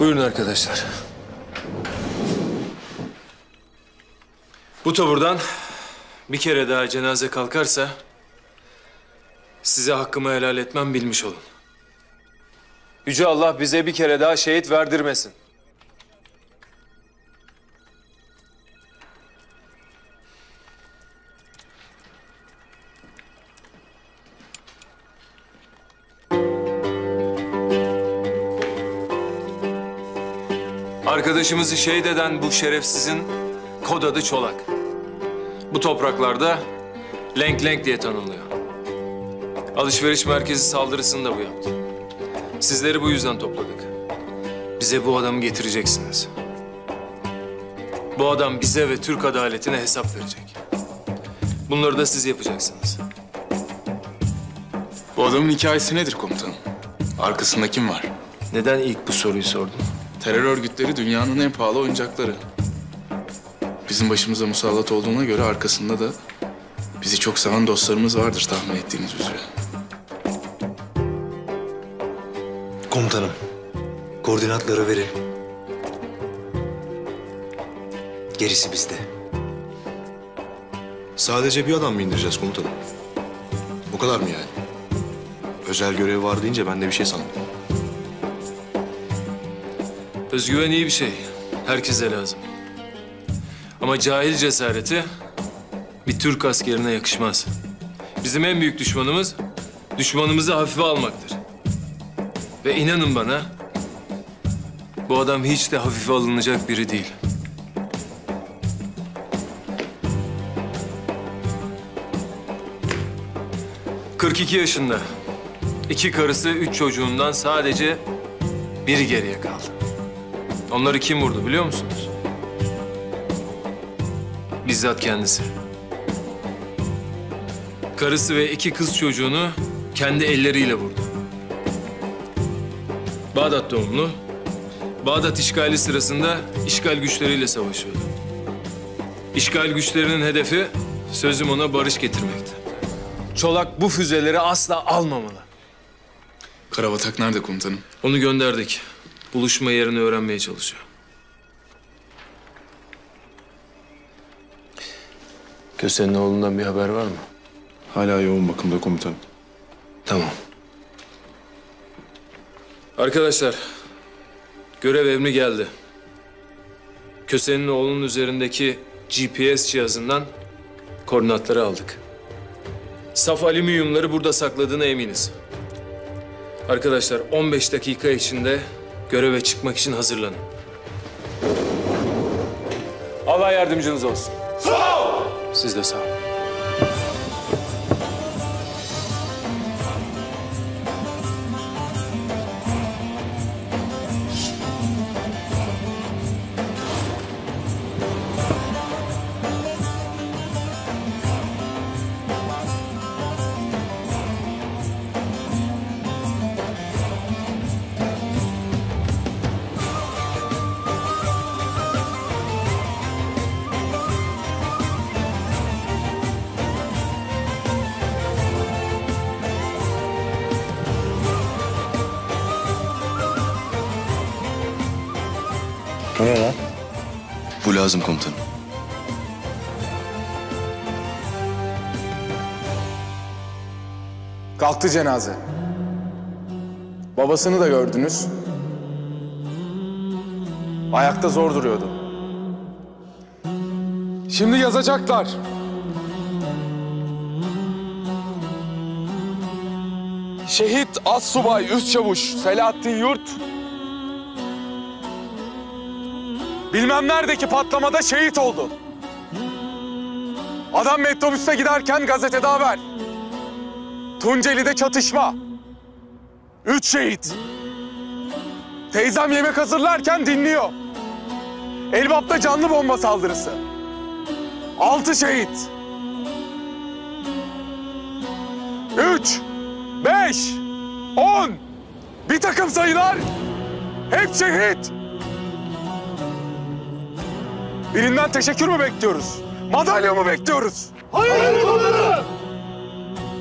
Buyurun arkadaşlar. Bu taburdan bir kere daha cenaze kalkarsa size hakkımı helal etmem bilmiş olun. Yüce Allah bize bir kere daha şehit verdirmesin. Arkadaşımızı şehit eden bu şerefsizin kod adı Çolak. Bu topraklarda Lenk Lenk diye tanınıyor. Alışveriş merkezi saldırısını da bu yaptı. Sizleri bu yüzden topladık. Bize bu adamı getireceksiniz. Bu adam bize ve Türk adaletine hesap verecek. Bunları da siz yapacaksınız. Bu adamın hikayesi nedir komutanım? Arkasında kim var? Neden ilk bu soruyu sordun? Terör örgütleri dünyanın en pahalı oyuncakları. Bizim başımıza musallat olduğuna göre arkasında da bizi çok seven dostlarımız vardır tahmin ettiğiniz üzere. Komutanım, koordinatları verin. Gerisi bizde. Sadece bir adam mı indireceğiz komutanım? Bu kadar mı yani? Özel görev var deyince ben de bir şey sandım. Özgüven iyi bir şey. Herkese lazım. Ama cahil cesareti bir Türk askerine yakışmaz. Bizim en büyük düşmanımız düşmanımızı hafife almaktır. Ve inanın bana bu adam hiç de hafife alınacak biri değil. ...42 yaşında. iki karısı, üç çocuğundan sadece biri geriye kaldı. Onları kim vurdu biliyor musunuz? Bizzat kendisi. Karısı ve iki kız çocuğunu kendi elleriyle vurdu. Bağdat doğumlu. Bağdat işgali sırasında işgal güçleriyle savaşıyordu. İşgal güçlerinin hedefi sözüm ona barış getirmekti. Çolak bu füzeleri asla almamalı. Karabatak nerede komutanım? Onu gönderdik. Buluşma yerini öğrenmeye çalışıyor. Köse'nin oğlundan bir haber var mı? Hala yoğun bakımda komutanım. Tamam. Arkadaşlar, görev emri geldi. Köse'nin oğlunun üzerindeki GPS cihazından koordinatları aldık. Saf alüminyumları burada sakladığına eminiz. Arkadaşlar 15 dakika içinde göreve çıkmak için hazırlanın. Allah yardımcınız olsun. Sağ ol. Siz de sağ olun. Bu lazım komutanım. Kalktı cenaze. Babasını da gördünüz. Ayakta zor duruyordu. Şimdi yazacaklar. Şehit Assubay Üst Çavuş Selahattin Yurt bilmem neredeki patlamada şehit oldu. Adam metrobüste giderken gazetede haber. Tunceli'de çatışma. Üç şehit. Teyzem yemek hazırlarken dinliyor. Elbap'ta canlı bomba saldırısı. Altı şehit. Üç, beş, on. Bir takım sayılar. Hep şehit. Birinden teşekkür mü bekliyoruz? Madalya mı bekliyoruz? Hayır komutanım.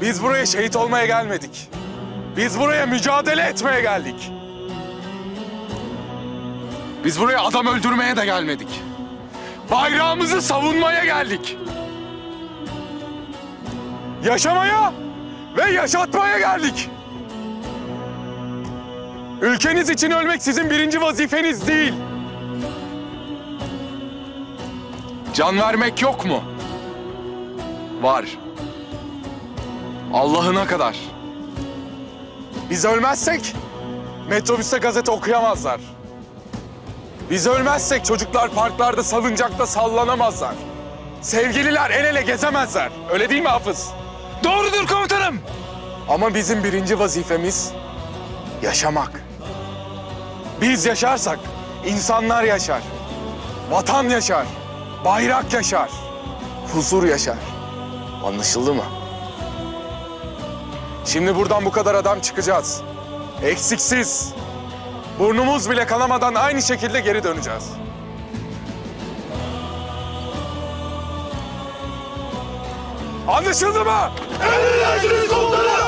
Biz buraya şehit olmaya gelmedik. Biz buraya mücadele etmeye geldik. Biz buraya adam öldürmeye de gelmedik. Bayrağımızı savunmaya geldik. Yaşamaya ve yaşatmaya geldik. Ülkeniz için ölmek sizin birinci vazifeniz değil. Can vermek yok mu? Var. Allah'ına kadar. Biz ölmezsek metrobüste gazete okuyamazlar. Biz ölmezsek çocuklar parklarda salıncakta sallanamazlar. Sevgililer el ele gezemezler. Öyle değil mi Hafız? Doğrudur komutanım. Ama bizim birinci vazifemiz yaşamak. Biz yaşarsak insanlar yaşar. Vatan yaşar. Bayrak yaşar. Huzur yaşar. Anlaşıldı mı? Şimdi buradan bu kadar adam çıkacağız. Eksiksiz. Burnumuz bile kanamadan aynı şekilde geri döneceğiz. Anlaşıldı mı? Emredersiniz komutanım!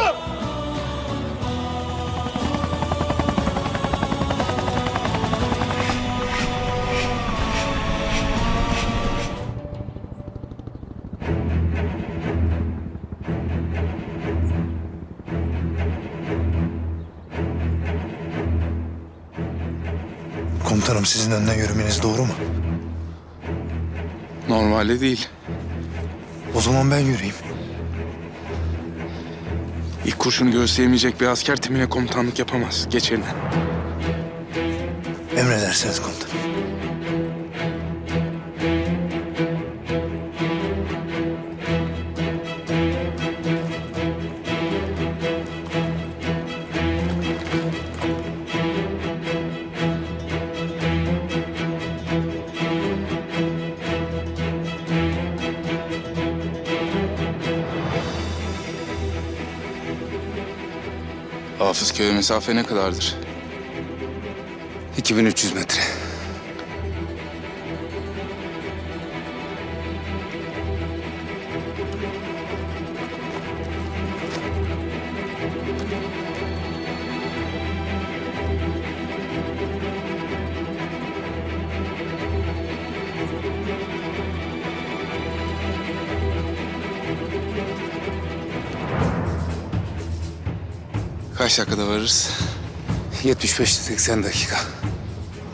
Komutanım sizin önden yürümeniz doğru mu? Normalde değil. O zaman ben yürüyeyim. İlk kurşunu göğüsleyemeyecek bir asker timine komutanlık yapamaz. Geç eline. Emredersiniz komutanım. Hafız köye mesafe ne kadardır? 2300 metre. Kaç dakikada varırız? 75-80 dakika.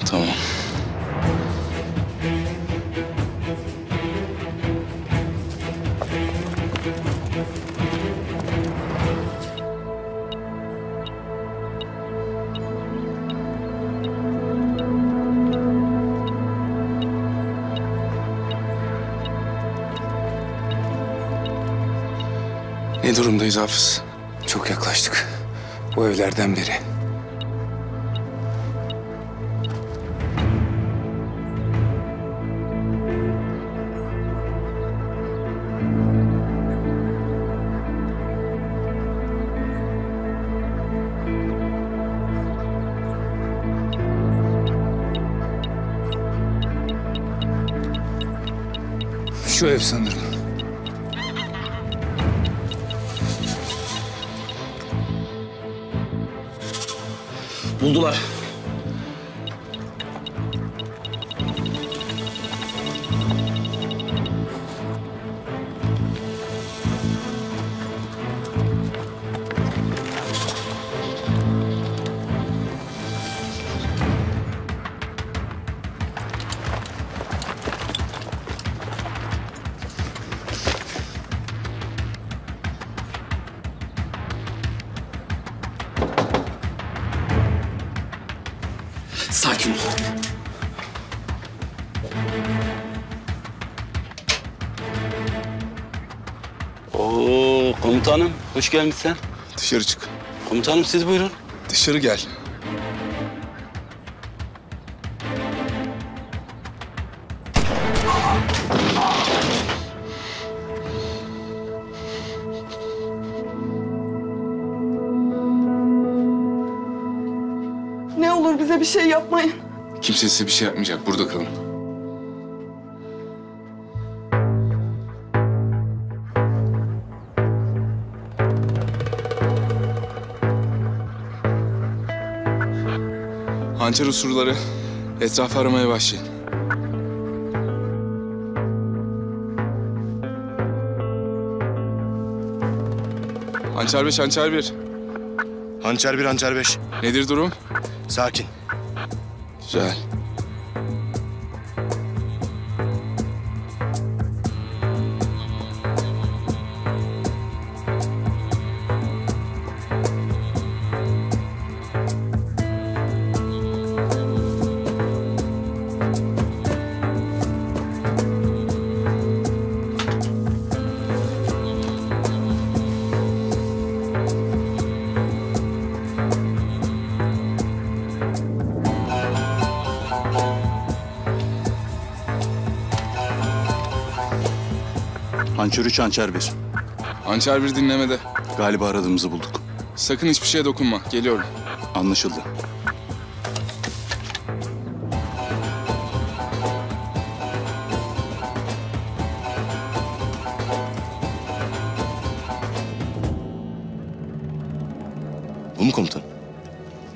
Tamam. Ne durumdayız Hafız? Çok yaklaştık. Bu evlerden biri. Şu ev sanırım. Buldular. Hoş gelmişsin. Dışarı çık. Komutanım siz buyurun. Dışarı gel. Ne olur bize bir şey yapmayın. Kimse size bir şey yapmayacak. Burada kalın. Hançer usurları Etrafı aramaya başlayın. Hançer beş, hançer bir. Hançer bir, hançer beş. Nedir durum? Sakin. Güzel. Hançer 3, hançer 1. Hançer bir dinlemede. Galiba aradığımızı bulduk. Sakın hiçbir şeye dokunma. Geliyorum. Anlaşıldı. Bu mu komutan?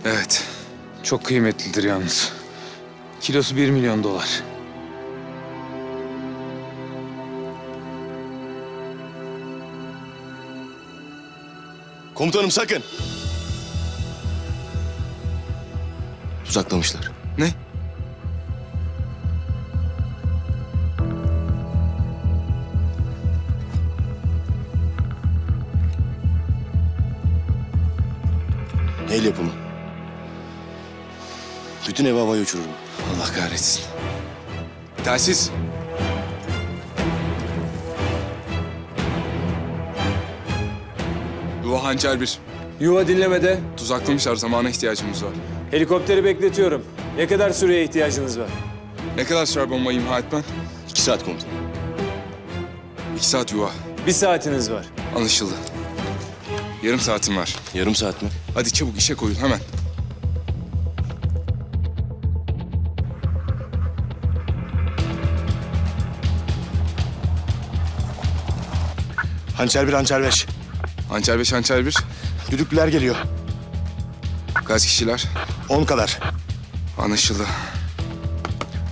Evet. Çok kıymetlidir yalnız. Kilosu bir milyon dolar. Komutanım sakın. Tuzaklamışlar. Ne? El yapımı. Bütün ev havaya uçururum. Allah kahretsin. Telsiz. Hançer bir. Yuva dinlemede. Tuzaklamışlar. Zamana ihtiyacımız var. Helikopteri bekletiyorum. Ne kadar süreye ihtiyacınız var? Ne kadar sürer bombayı imha etmen? İki saat komutanım. İki saat yuva. Bir saatiniz var. Anlaşıldı. Yarım saatim var. Yarım saat mi? Hadi çabuk işe koyun hemen. Hançer bir, hançer beş. Hançer beş, hançer bir. Düdüklüler geliyor. Kaç kişiler? On kadar. Anlaşıldı.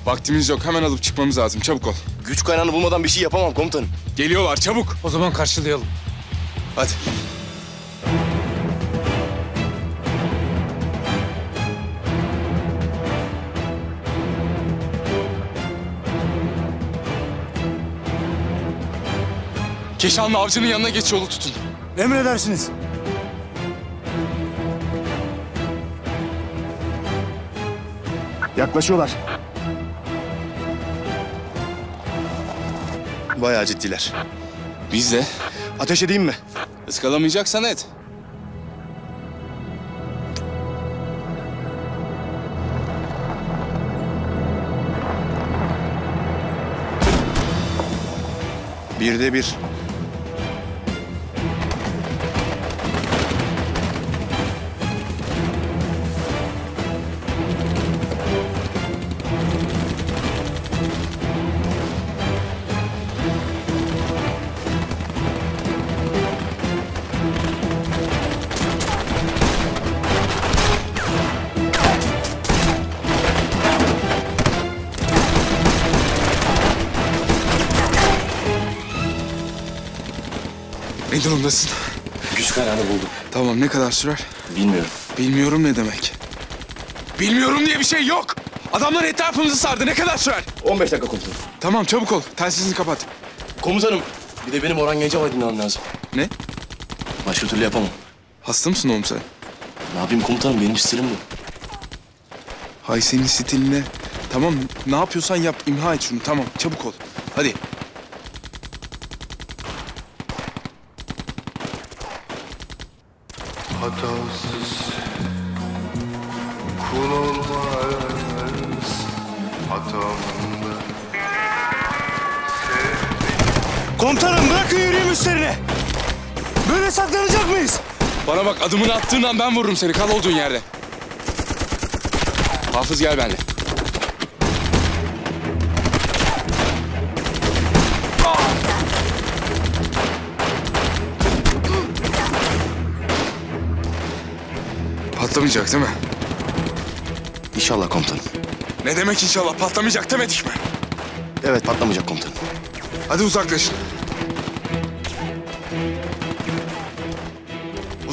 Vaktimiz yok. Hemen alıp çıkmamız lazım. Çabuk ol. Güç kaynağını bulmadan bir şey yapamam komutanım. Geliyorlar çabuk. O zaman karşılayalım. Hadi. Keşanlı avcının yanına geç yolu tutun. Emredersiniz. Yaklaşıyorlar. Bayağı ciddiler. Biz de. Ateş edeyim mi? Iskalamayacaksan et. Birde bir. Ne durumdasın? Güç kaynağını buldum. Tamam ne kadar sürer? Bilmiyorum. Bilmiyorum ne demek. Bilmiyorum diye bir şey yok. Adamlar etrafımızı sardı. Ne kadar sürer? 15 dakika komutanım. Tamam çabuk ol. Telsizini kapat. Komutanım bir de benim Orhan Gencebay'ı dinlemem lazım. Ne? Başka türlü yapamam. Hasta mısın oğlum sen? Ne yapayım komutanım benim stilim bu. Hay senin stiline. Tamam ne yapıyorsan yap. imha et şunu. Tamam çabuk ol. Hadi. Bana bak adımını attığın an ben vururum seni. Kal olduğun yerde. Hafız gel benimle. Patlamayacak değil mi? İnşallah komutanım. Ne demek inşallah patlamayacak demedik mi? Evet patlamayacak komutanım. Hadi uzaklaşın.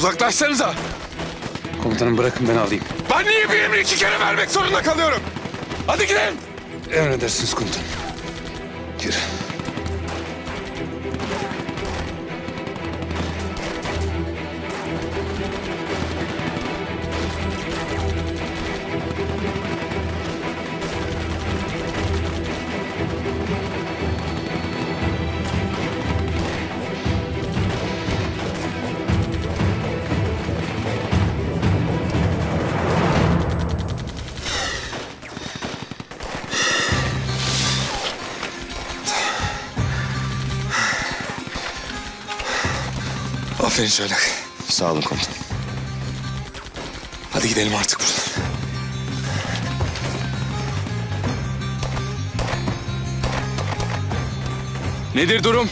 Uzaklaşsanıza. Komutanım bırakın ben alayım. Ben niye bir emri iki kere vermek zorunda kalıyorum? Hadi gidelim. Emredersiniz komutanım. Aferin Çaylak. Sağ olun komutanım. Hadi gidelim artık buradan. Nedir durum?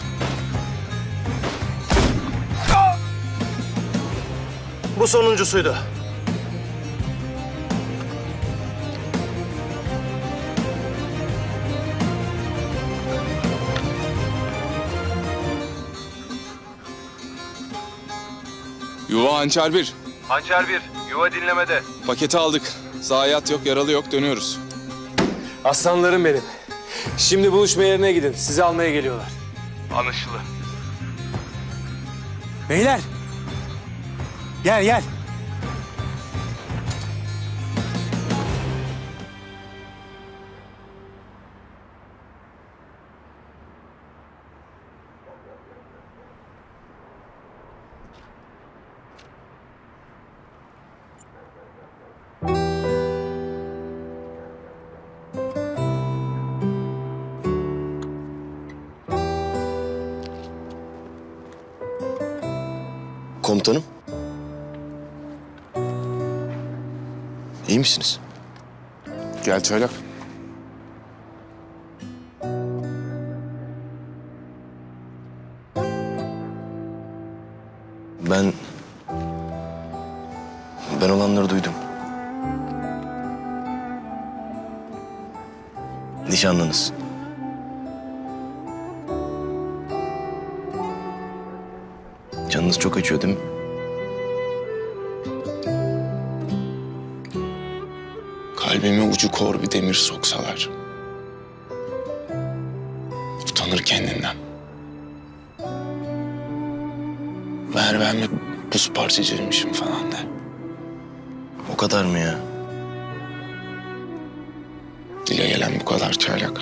Bu sonuncusuydu. Hançer 1. Hançer 1, yuva dinlemede. Paketi aldık. Zayiat yok, yaralı yok. Dönüyoruz. Aslanlarım benim. Şimdi buluşma yerine gidin. Sizi almaya geliyorlar. Anlaşıldı. Beyler. Gel gel. Misiniz? Gel Çaylak. Ben... Ben olanları duydum. Nişanlınız. Canınız çok acıyor değil mi? Kalbime ucu kor bir demir soksalar. Utanır kendinden. Ver ben mi buz parçacıymışım falan de. O kadar mı ya? Dile gelen bu kadar çaylak.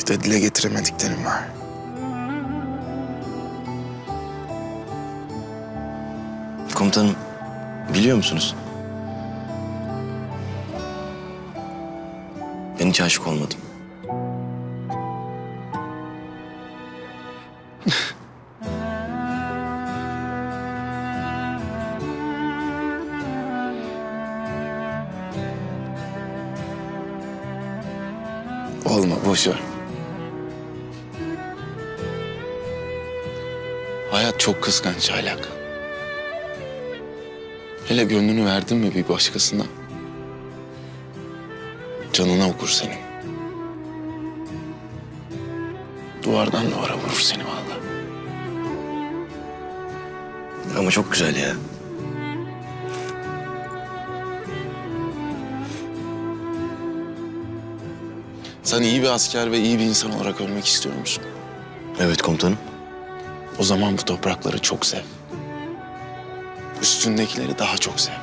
Bir de dile getiremediklerim var. Komutanım, biliyor musunuz? Ben hiç aşık olmadım. Olma boş ver. Hayat çok kıskanç çaylak. Hele gönlünü verdin mi bir başkasına? Duvardan duvara vurur seni vallahi. Ama çok güzel ya. Sen iyi bir asker ve iyi bir insan olarak ölmek istiyor musun? Evet komutanım. O zaman bu toprakları çok sev. Üstündekileri daha çok sev.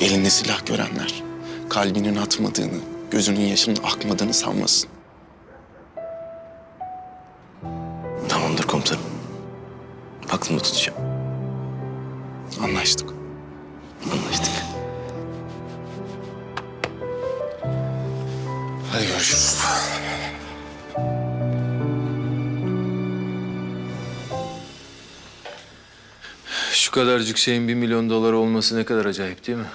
Elinde silah görenler kalbinin atmadığını, gözünün yaşının akmadığını sanmasın. Kadarcık şeyin bir milyon dolar olması ne kadar acayip değil mi?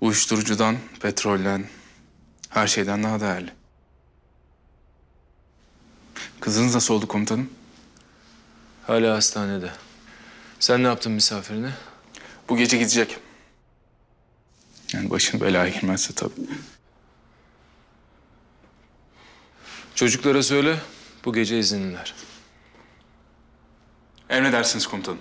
Uyuşturucudan, petrolden, her şeyden daha değerli. Kızınız nasıl oldu komutanım? Hala hastanede. Sen ne yaptın misafirine? Bu gece gidecek. Yani başın belaya girmezse tabii. Çocuklara söyle bu gece izinliler. Emredersiniz komutanım.